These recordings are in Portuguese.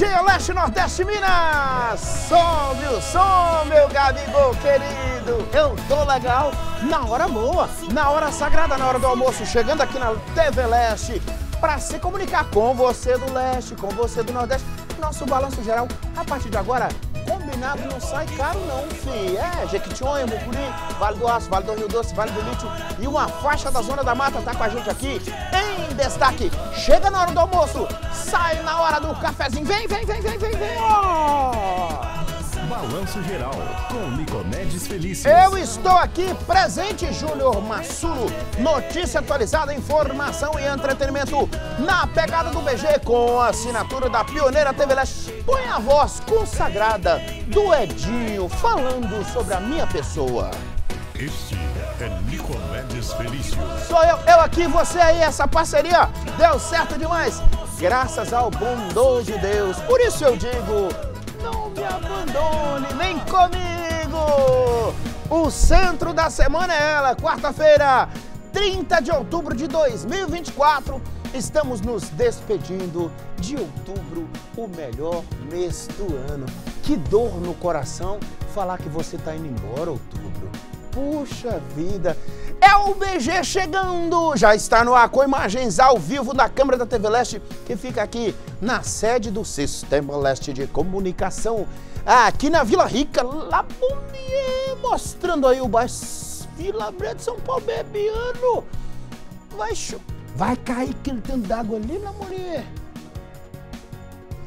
dia, Leste, Nordeste, Minas! Sobe o som, meu Gabigol querido! Eu tô legal, na hora boa, na hora sagrada, na hora do almoço, chegando aqui na TV Leste, para se comunicar com você do Leste, com você do Nordeste. Nosso balanço geral, a partir de agora, combinado não sai caro não, fi. É, Jequitinhonha, Mucuri, Vale do Aço, Vale do Rio Doce, Vale do Lítio e uma faixa da Zona da Mata tá com a gente aqui em destaque. Chega na hora do almoço, sai na hora do cafezinho. Vem, vem, vem, vem, vem, vem, ó! Balanço Geral, com Nicomedes Felício. Eu estou aqui presente, Júnior Massuro. Notícia atualizada, informação e entretenimento na pegada do BG com a assinatura da pioneira TV Leste. Põe a voz consagrada do Edinho falando sobre a minha pessoa. Este é Nicomedes Felício. Sou eu, eu aqui, você aí, essa parceria deu certo demais, graças ao bondoso Deus. Por isso eu digo, não me abandone, vem comigo! O centro da semana é ela, quarta-feira, 30 de outubro de 2024. Estamos nos despedindo de outubro, o melhor mês do ano. Que dor no coração falar que você está indo embora, outubro. Puxa vida! É o BG chegando! Já está no ar com imagens ao vivo da Câmara da TV Leste, que fica aqui na sede do Sistema Leste de Comunicação, aqui na Vila Rica, lá Bonier, mostrando aí o bairro Vila Breda, São Paulo, Bebiano. Vai, vai cair aquele tanto d'água ali, mulher.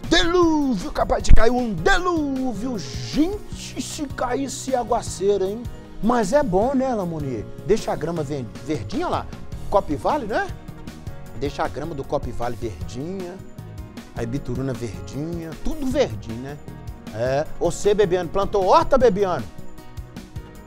Delúvio, capaz de cair um delúvio. Gente, se caísse aguaceira, hein? Mas é bom, né, Lamonier? Deixa a grama ver- verdinha lá. Copivale, né? Deixa a grama do Copivale verdinha. A bituruna verdinha. Tudo verdinho, né? É. Você, Bebiano, plantou horta, Bebiano?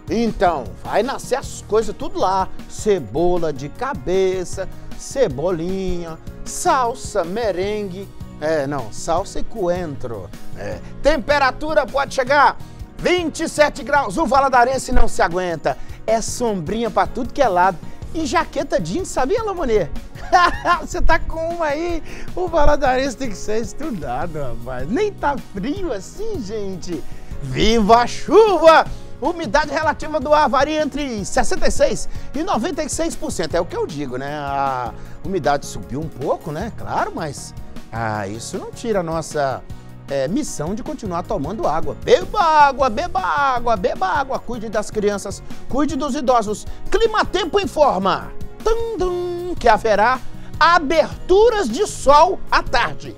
Então, vai nascer as coisas tudo lá. Cebola de cabeça, cebolinha, salsa, merengue. É, não, salsa e coentro. É. Temperatura pode chegar 27 graus. O Valadarense não se aguenta. É sombrinha pra tudo que é lado. E jaqueta jeans, sabia, Lamonê? Você tá com uma aí. O Valadarense tem que ser estudado, rapaz. Nem tá frio assim, gente. Viva a chuva! Umidade relativa do ar varia entre 66% e 96%. É o que eu digo, né? A umidade subiu um pouco, né? Claro, mas ah, isso não tira a nossa é, missão de continuar tomando água. Beba água, beba água, beba água. Cuide das crianças, cuide dos idosos. Clima Tempo informa tum, tum, que haverá aberturas de sol à tarde.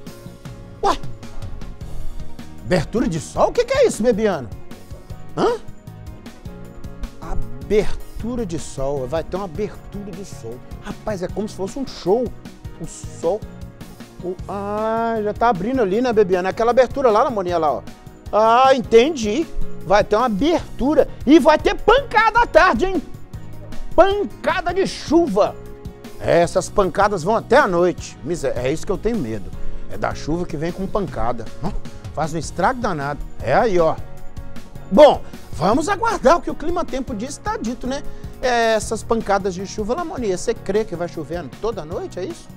Ué? Abertura de sol? O que, que é isso, Bebiano? Hã? Abertura de sol. Vai ter uma abertura de sol. Rapaz, é como se fosse um show. O sol. O- Ah, já tá abrindo ali, né, Bebiana? Aquela abertura lá na moninha lá, ó. Ah, entendi. Vai ter uma abertura. E vai ter pancada à tarde, hein? Pancada de chuva. É, Essas pancadas vão até a noite. É isso que eu tenho medo. É da chuva que vem com pancada. Hã? Faz um estrago danado. É aí, ó. Bom, vamos aguardar o que o clima tempo diz, está dito, né? É, essas pancadas de chuva, Lamonia, você crê que vai chovendo toda noite, é isso?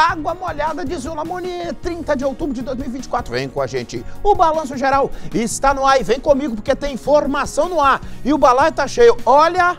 Água molhada, diz o Lamonia, 30 de outubro de 2024. Vem com a gente. O Balanço Geral está no ar e vem comigo porque tem informação no ar. E o balaio tá cheio. Olha